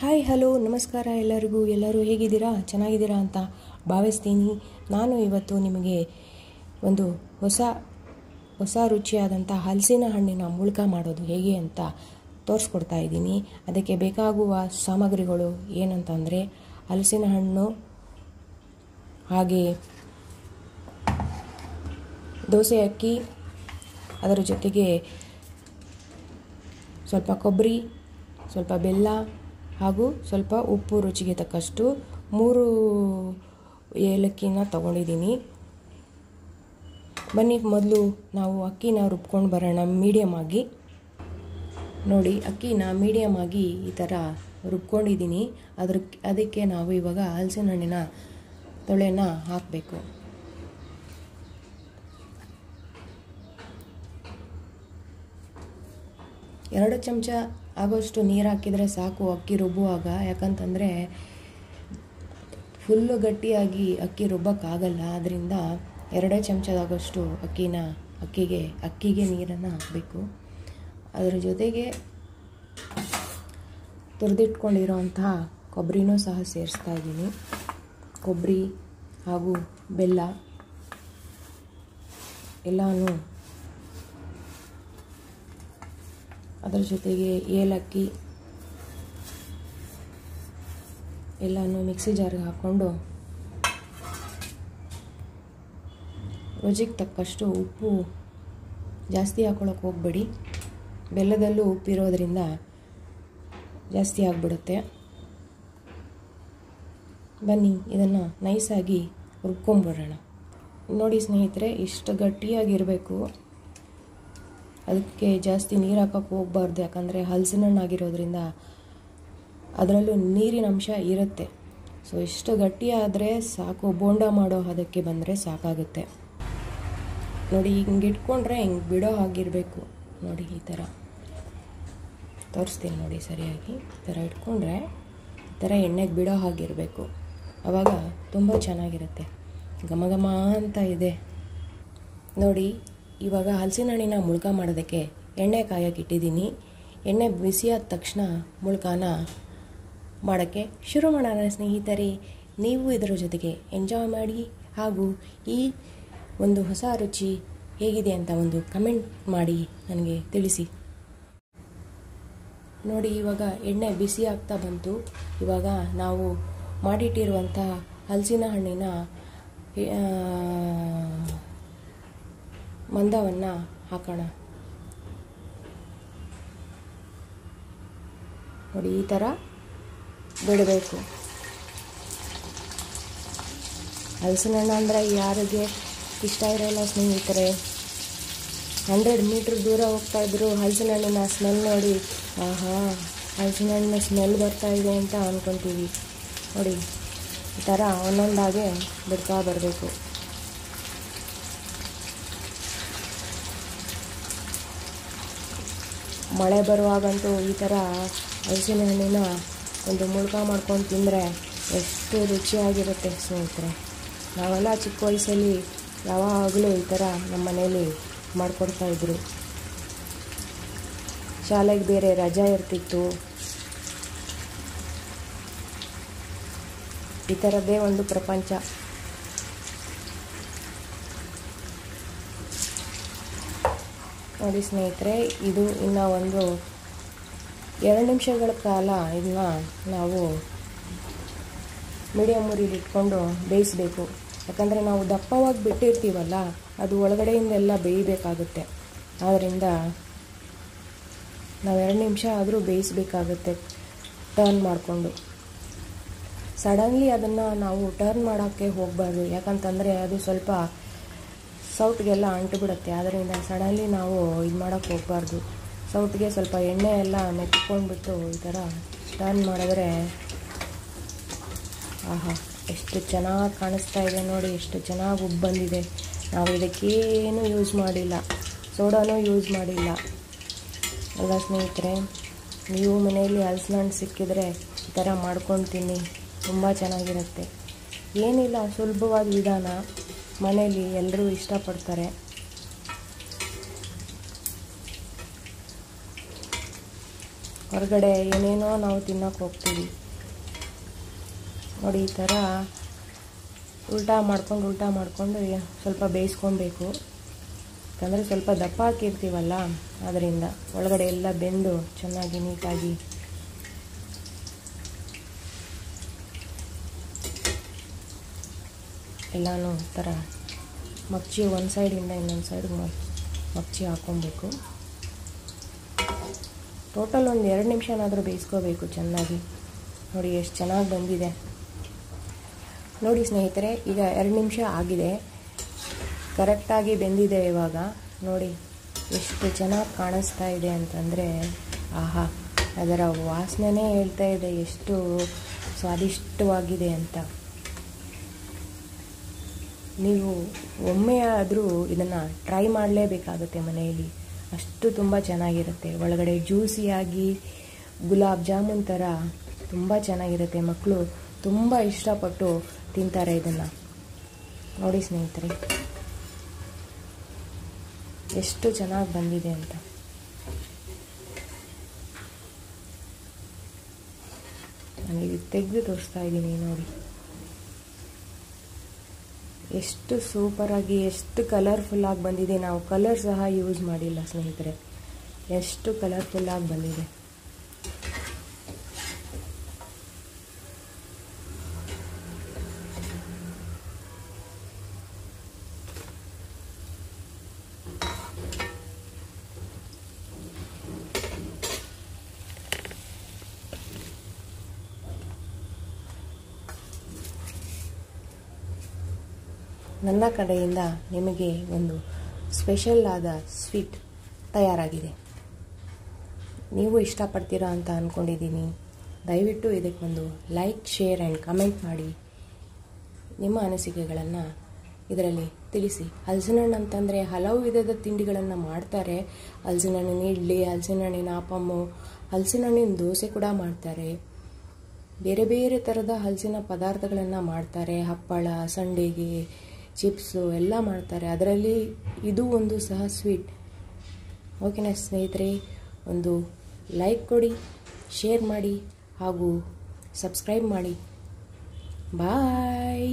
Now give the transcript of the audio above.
Hi, hello, ನಮಸ್ಕಾರ ಎಲ್ಲರಿಗೂ. ಎಲ್ಲರೂ ಹೇಗಿದ್ದೀರಾ? ಚೆನ್ನಾಗಿದ್ದೀರಾ ಅಂತ ಭಾವಿಸ್ತೀನಿ. ನಾನು ಇವತ್ತು ನಿಮಗೆ ಒಂದು ಹೊಸ ಹೊಸ ರುಚಿಯಾದಂಥ ಹಲಸಿನ ಹಣ್ಣಿನ ಮುಳ್ಕ ಮಾಡೋದು ಹೇಗೆ ಅಂತ ತೋರಿಸ್ಕೊಡ್ತಾ ಇದ್ದೀನಿ. ಅದಕ್ಕೆ ಬೇಕಾಗುವ ಸಾಮಗ್ರಿಗಳು ಏನಂತಂದರೆ ಹಲಸಿನ ಹಣ್ಣು, ಹಾಗೆ ದೋಸೆ ಅಕ್ಕಿ, ಅದರ ಜೊತೆಗೆ ಸ್ವಲ್ಪ ಕೊಬ್ಬರಿ, ಸ್ವಲ್ಪ ಬೆಲ್ಲ ಹಾಗೂ ಸ್ವಲ್ಪ ಉಪ್ಪು ರುಚಿಗೆ ತಕ್ಕಷ್ಟು ಮೂರು ಏಲಕ್ಕಿನ ತಗೊಂಡಿದ್ದೀನಿ. ಬನ್ನಿ, ಮೊದಲು ನಾವು ಅಕ್ಕಿನ ರುಬ್ಕೊಂಡು ಬರೋಣ ಮೀಡಿಯಮ್ ಆಗಿ. ನೋಡಿ, ಅಕ್ಕಿನ ಮೀಡಿಯಮ್ ಆಗಿ ಈ ಥರ ರುಬ್ಕೊಂಡಿದ್ದೀನಿ. ಅದ್ರ, ಅದಕ್ಕೆ ನಾವು ಇವಾಗ ಹಲಸಿನ ಹಣ್ಣಿನ ತೊಳೆನ ಹಾಕಬೇಕು. ಎರಡು ಚಮಚ ಆಗೋಷ್ಟು ನೀರು ಹಾಕಿದರೆ ಸಾಕು, ಅಕ್ಕಿ ರುಬ್ಬುವಾಗ. ಯಾಕಂತಂದರೆ ಫುಲ್ಲು ಗಟ್ಟಿಯಾಗಿ ಅಕ್ಕಿ ರುಬ್ಬಕ್ಕಾಗಲ್ಲ. ಆದ್ದರಿಂದ ಎರಡೇ ಚಮಚದಾಗೋಷ್ಟು ಅಕ್ಕಿನ, ಅಕ್ಕಿಗೆ ಅಕ್ಕಿಗೆ ನೀರನ್ನು ಹಾಕಬೇಕು. ಅದರ ಜೊತೆಗೆ ತುರಿದಿಟ್ಕೊಂಡಿರೋಂತಹ ಕೊಬ್ಬರಿನೂ ಸಹ ಸೇರಿಸ್ತಾ ಇದ್ದೀನಿ. ಕೊಬ್ಬರಿ ಹಾಗೂ ಬೆಲ್ಲ ಎಲ್ಲನೂ ಅದರ ಜೊತೆಗೆ ಏಲಕ್ಕಿ ಎಲ್ಲನೂ ಮಿಕ್ಸಿ ಜಾರ್ಗೆ ಹಾಕ್ಕೊಂಡು ರುಚಿಗೆ ತಕ್ಕಷ್ಟು ಉಪ್ಪು ಜಾಸ್ತಿ ಹಾಕೊಳ್ಳೋಕೆ ಹೋಗಬೇಡಿ. ಬೆಲ್ಲದಲ್ಲೂ ಉಪ್ಪಿರೋದ್ರಿಂದ ಜಾಸ್ತಿ ಆಗಿಬಿಡುತ್ತೆ. ಬನ್ನಿ, ಇದನ್ನು ನೈಸಾಗಿ ರುಬ್ಕೊಂಬಿಡೋಣ ನೋಡಿ ಸ್ನೇಹಿತರೆ, ಇಷ್ಟು ಗಟ್ಟಿಯಾಗಿರಬೇಕು. ಅದಕ್ಕೆ ಜಾಸ್ತಿ ನೀರು ಹಾಕೋಕ್ಕೆ ಹೋಗ್ಬಾರ್ದು, ಯಾಕಂದರೆ ಹಲಸಿನ ಹಣ್ಣಾಗಿರೋದ್ರಿಂದ ಅದರಲ್ಲೂ ನೀರಿನ ಅಂಶ ಇರುತ್ತೆ. ಸೊ ಇಷ್ಟು ಗಟ್ಟಿಯಾದರೆ ಸಾಕು, ಬೋಂಡ ಮಾಡೋ ಅದಕ್ಕೆ ಬಂದರೆ ಸಾಕಾಗುತ್ತೆ. ನೋಡಿ, ಹಿಂಗೆ ಇಟ್ಕೊಂಡ್ರೆ ಹಿಂಗೆ ಬಿಡೋ ಹಾಗಿರಬೇಕು. ನೋಡಿ, ಈ ಥರ ತೋರಿಸ್ತೀನಿ ನೋಡಿ ಸರಿಯಾಗಿ. ಈ ಥರ ಇಟ್ಕೊಂಡ್ರೆ ಈ ಥರ ಎಣ್ಣೆಗೆ ಬಿಡೋ ಹಾಗಿರಬೇಕು. ಆವಾಗ ತುಂಬ ಚೆನ್ನಾಗಿರುತ್ತೆ. ಘಮ ಘಮ ಅಂತ ಇದೆ. ನೋಡಿ ಇವಾಗ ಹಲಸಿನ ಹಣ್ಣಿನ ಮುಳ್ಕ ಮಾಡೋದಕ್ಕೆ ಎಣ್ಣೆ ಕಾಯಕ್ಕೆ ಇಟ್ಟಿದ್ದೀನಿ. ಎಣ್ಣೆ ಬಿಸಿಯಾದ ತಕ್ಷಣ ಮುಳ್ಕಾನ ಮಾಡೋಕ್ಕೆ ಶುರು ಮಾಡೋಣ ಸ್ನೇಹಿತರೆ. ನೀವು ಇದರ ಜೊತೆಗೆ ಎಂಜಾಯ್ ಮಾಡಿ ಹಾಗೂ ಈ ಒಂದು ಹೊಸ ರುಚಿ ಹೇಗಿದೆ ಅಂತ ಒಂದು ಕಮೆಂಟ್ ಮಾಡಿ ನನಗೆ ತಿಳಿಸಿ. ನೋಡಿ, ಇವಾಗ ಎಣ್ಣೆ ಬಿಸಿ ಆಗ್ತಾ ಬಂತು. ಇವಾಗ ನಾವು ಮಾಡಿಟ್ಟಿರುವಂಥ ಹಲಸಿನ ಹಣ್ಣಿನ ಮಂದವನ್ನು ಹಾಕೋಣ. ನೋಡಿ, ಈ ಥರ ಬಿಡಬೇಕು. ಹಲಸಿನ ಹಣ್ಣು ಅಂದರೆ ಯಾರಿಗೆ ಇಷ್ಟ ಇರೋಲ್ಲ ಸ್ನೇಹಿತರೆ. ಹಂಡ್ರೆಡ್ ಮೀಟ್ರ್ ದೂರ ಹೋಗ್ತಾ ಇದ್ರು ಹಲಸಿನ ಹಣ್ಣಿನ ಸ್ಮೆಲ್ ನೋಡಿ, ಆಹಾ ಹಲಸಿನ ಹಣ್ಣಿನ ಸ್ಮೆಲ್ ಬರ್ತಾ ಇದೆ ಅಂತ ಅಂದ್ಕೊತೀವಿ ನೋಡಿ, ಈ ಥರ ಒಂದೊಂದಾಗೆ ಬಿಡ್ತಾ ಬರಬೇಕು. ಮಳೆ ಬರುವಾಗಂತೂ ಈ ಥರ ಹಲಸಿನ ಹಣ್ಣಿನ ಒಂದು ಮುಳ್ಕ ಮಾಡ್ಕೊಂಡು ತಿಂದರೆ ಎಷ್ಟು ರುಚಿಯಾಗಿರುತ್ತೆ ಸ್ನೇಹಿತರೆ. ನಾವೆಲ್ಲ ಚಿಕ್ಕ ವಯಸ್ಸಲ್ಲಿ ಯಾವಾಗಲೂ ಈ ಥರ ನಮ್ಮ ಮನೇಲಿ ಮಾಡ್ಕೊಡ್ತಾಯಿದ್ರು ಶಾಲೆಗೆ ಬೇರೆ ರಜಾ ಇರ್ತಿತ್ತು. ಈ ಥರದ್ದೇ ಒಂದು ಪ್ರಪಂಚ. ನೋಡಿ ಸ್ನೇಹಿತರೆ, ಇದು ಇನ್ನು ಒಂದು ಎರಡು ನಿಮಿಷಗಳ ಕಾಲ ಇದನ್ನ ನಾವು ಮೀಡಿಯಮ್ ಉರಿಲಿ ಇಟ್ಕೊಂಡು ಬೇಯಿಸಬೇಕು. ಯಾಕಂದರೆ ನಾವು ದಪ್ಪವಾಗಿ ಬಿಟ್ಟಿರ್ತೀವಲ್ಲ, ಅದು ಒಳಗಡೆಯಿಂದೆಲ್ಲ ಬೇಯಬೇಕಾಗುತ್ತೆ. ಆದ್ದರಿಂದ ನಾವು ಎರಡು ನಿಮಿಷ ಆದರೂ ಬೇಯಿಸಬೇಕಾಗುತ್ತೆ ಟರ್ನ್ ಮಾಡಿಕೊಂಡು. ಸಡನ್ಲಿ ಅದನ್ನು ನಾವು ಟರ್ನ್ ಮಾಡೋಕ್ಕೆ ಹೋಗಬಾರ್ದು. ಯಾಕಂತಂದರೆ ಅದು ಸ್ವಲ್ಪ ಸೌಟ್ಗೆಲ್ಲ ಅಂಟುಬಿಡುತ್ತೆ ಆದ್ದರಿಂದ ಸಡನ್ಲಿ ನಾವು ಇದು ಮಾಡೋಕ್ಕೆ ಹೋಗಬಾರ್ದು. ಸೌಟ್ಗೆ ಸ್ವಲ್ಪ ಎಣ್ಣೆ ಎಲ್ಲ ನೆಕ್ಕೊಂಡ್ಬಿಟ್ಟು ಈ ಥರ ಟರ್ನ್ ಮಾಡಿದ್ರೆ ಆಹಾ, ಎಷ್ಟು ಚೆನ್ನಾಗಿ ಕಾಣಿಸ್ತಾ ಇದೆ ನೋಡಿ, ಎಷ್ಟು ಚೆನ್ನಾಗಿ ಉಬ್ಬು ಬಂದಿದೆ. ನಾವು ಇದಕ್ಕೇನು ಯೂಸ್ ಮಾಡಿಲ್ಲ. ಸೋಡಾನೂ ಯೂಸ್ ಮಾಡಿಲ್ಲ. ಅಲ್ಲ ಸ್ನೇಹಿತರೆ, ನೀವು ಮನೆಯಲ್ಲಿ ಹಲಸಿನ ಹಣ್ಣು ಸಿಕ್ಕಿದ್ರೆ ಈ ಥರ ಮಾಡ್ಕೊಂಡು ತಿನ್ನಿ. ತುಂಬ ಚೆನ್ನಾಗಿರುತ್ತೆ. ಏನಿಲ್ಲ, ಸುಲಭವಾದ ವಿಧಾನ. ಮನೆಯಲ್ಲಿ ಎಲ್ಲರೂ ಇಷ್ಟಪಡ್ತಾರೆ. ಹೊರಗಡೆ ಏನೇನೋ ನಾವು ತಿನ್ನೋಕೆ ಹೋಗ್ತೀವಿ. ನೋಡಿ, ಈ ಥರ ಉಲ್ಟಾ ಮಾಡ್ಕೊಂಡು, ಉಲ್ಟಾ ಮಾಡಿಕೊಂಡು ಸ್ವಲ್ಪ ಬೇಯಿಸ್ಕೊಬೇಕು. ಯಾಕಂದರೆ ಸ್ವಲ್ಪ ದಪ್ಪ ಹಾಕಿರ್ತೀವಲ್ಲ ಅದರಿಂದ ಒಳಗಡೆ ಎಲ್ಲ ಬೆಂದು ಚೆನ್ನಾಗಿ ನೀಟಾಗಿ ಎಲ್ಲನೂ ಥರ ಮಗ್ಚಿ ಒಂದು ಸೈಡಿಂದ ಇನ್ನೊಂದು ಸೈಡ್ ಮಗ್ಚಿ ಹಾಕ್ಕೊಬೇಕು. ಟೋಟಲ್ ಒಂದು ಎರಡು ನಿಮಿಷನಾದರೂ ಬೇಯಿಸ್ಕೋಬೇಕು ಚೆನ್ನಾಗಿ. ನೋಡಿ ಎಷ್ಟು ಚೆನ್ನಾಗಿ ಬಂದಿದೆ. ನೋಡಿ ಸ್ನೇಹಿತರೆ, ಈಗ ಎರಡು ನಿಮಿಷ ಆಗಿದೆ. ಕರೆಕ್ಟಾಗಿ ಬೆಂದಿದೆ ಇವಾಗ. ನೋಡಿ ಎಷ್ಟು ಚೆನ್ನಾಗಿ ಕಾಣಿಸ್ತಾ ಇದೆ ಅಂತಂದರೆ, ಆಹಾ, ಅದರ ವಾಸನೆ ಹೇಳ್ತಾ ಇದೆ ಎಷ್ಟು ಸ್ವಾದಿಷ್ಟವಾಗಿದೆ ಅಂತ. ನೀವು ಒಮ್ಮೆ ಆದರೂ ಇದನ್ನು ಟ್ರೈ ಮಾಡಲೇಬೇಕಾಗುತ್ತೆ ಮನೆಯಲ್ಲಿ. ಅಷ್ಟು ತುಂಬ ಚೆನ್ನಾಗಿರುತ್ತೆ. ಒಳಗಡೆ ಜ್ಯೂಸಿಯಾಗಿ ಗುಲಾಬ್ ಜಾಮೂನ್ ಥರ ತುಂಬ ಚೆನ್ನಾಗಿರುತ್ತೆ. ಮಕ್ಕಳು ತುಂಬ ಇಷ್ಟಪಟ್ಟು ತಿಂತಾರೆ ಇದನ್ನು. ನೋಡಿ ಸ್ನೇಹಿತರೆ. ಎಷ್ಟು ಚೆನ್ನಾಗಿ ಬಂದಿದೆ ಅಂತ. ನನಗೆ ತೆಗೆದು ತೋರಿಸ್ತಾ ಇದ್ದೀನಿ ನೋಡಿ. ಎಷ್ಟು ಸೂಪರಾಗಿ ಎಷ್ಟು ಕಲರ್ಫುಲ್ಲಾಗಿ ಬಂದಿದೆ. ನಾವು ಕಲರ್ ಸಹ ಯೂಸ್ ಮಾಡಿಲ್ಲ ಸ್ನೇಹಿತರೆ. ಎಷ್ಟು ಕಲರ್ಫುಲ್ಲಾಗಿ ಬಂದಿದೆ. ನನ್ನ ಕಡೆಯಿಂದ ನಿಮಗೆ ಒಂದು ಸ್ಪೆಷಲ್ ಆದ ಸ್ವೀಟ್ ತಯಾರಾಗಿದೆ. ನೀವು ಇಷ್ಟಪಡ್ತೀರಾ ಅಂತ ಅಂದ್ಕೊಂಡಿದ್ದೀನಿ ದಯವಿಟ್ಟು ಇದಕ್ಕೆ ಒಂದು ಲೈಕ್ ಶೇರ್ ಆ್ಯಂಡ್ ಕಮೆಂಟ್ ಮಾಡಿ. ನಿಮ್ಮ ಅನಿಸಿಕೆಗಳನ್ನು ಇದರಲ್ಲಿ ತಿಳಿಸಿ. ಹಲಸಿನ ಹಣ್ಣು ಅಂತಂದರೆ ಹಲವು ವಿಧದ ತಿಂಡಿಗಳನ್ನು ಮಾಡ್ತಾರೆ. ಹಲಸಿನ ಹಣ್ಣಿನ ಇಡ್ಲಿ ಹಲಸಿನ ಹಣ್ಣಿನ ಆಪಮ್ಮು ಹಲಸಿನ ಹಣ್ಣಿನ ದೋಸೆ ಕೂಡ ಮಾಡ್ತಾರೆ. ಬೇರೆ ಬೇರೆ ಥರದ ಹಲಸಿನ ಪದಾರ್ಥಗಳನ್ನು ಮಾಡ್ತಾರೆ. ಹಪ್ಪಳ, ಸಂಡಿಗೆ ಚಿಪ್ಸು ಎಲ್ಲ ಮಾಡ್ತಾರೆ. ಅದರಲ್ಲಿ ಇದು ಒಂದು ಸಹ ಸ್ವೀಟ್. ಓಕೆನಾ ಸ್ನೇಹಿತರೆ, ಒಂದು ಲೈಕ್ ಕೊಡಿ ಶೇರ್ ಮಾಡಿ ಹಾಗೂ ಸಬ್ಸ್ಕ್ರೈಬ್ ಮಾಡಿ. ಬಾಯ್